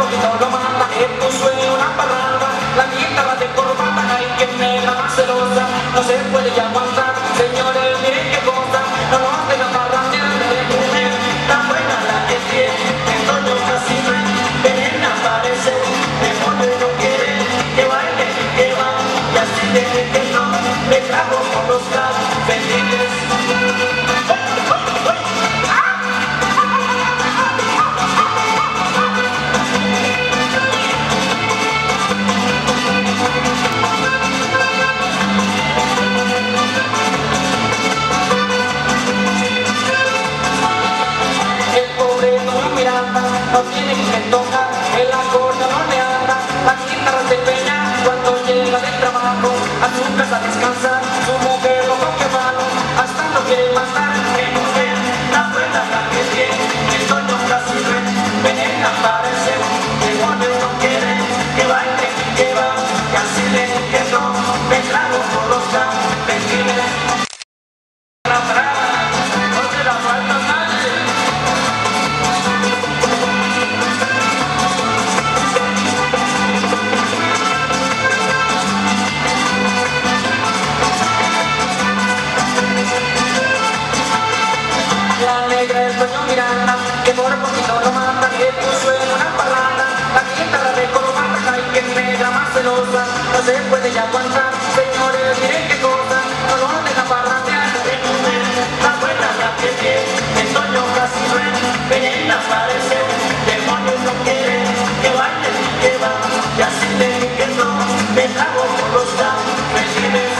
poquito lo manda, él puso en una parranda, la guitarra de corbata, hay quien me la más celosa, no se puede ya aguantar, señores, miren qué cosa, no nos deja parrandear de mujer, tan buena la que tiene, entonces casi no ven a aparecer, mejor de no quiere, que baile, que va, y así de que no, me trago por los felices. El no tiene que temor porque no lo matan y él puso en una palanda la guitarra de Colomata y que negra más celosa. No se puede ya aguantar señores miren qué cosa. No lo deja parrandear de mujer la buena la que el sueño casi ven ven aparecer demonios no quieren que baile y que va y así le que no me hago por los lados me